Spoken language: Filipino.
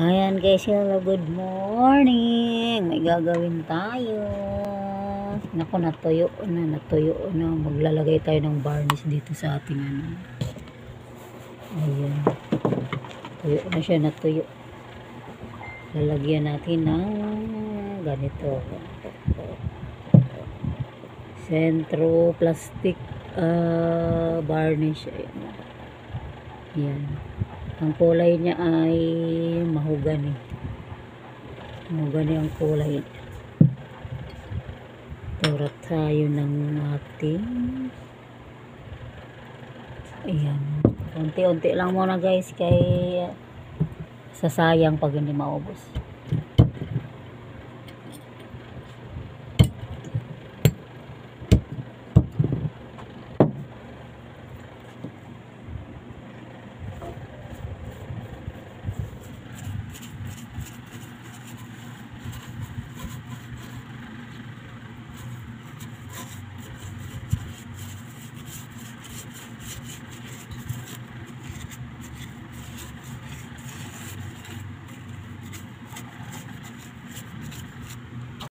Ayan guys, hello, good morning. May gagawin tayo. Naku, natuyo na, natuyo na. Maglalagay tayo ng varnish dito sa ating ano. Ayan. Tuyo na siya, natuyo. Lalagyan natin ng ganito. Centro plastic ah, varnish. Ayan. Ayan. Ang kulay niya ay mahugani. Mahugani ang kulay. Turat tayo ng ating Ayan. Unti-unti lang muna guys kay sasayang pag hindi maubos.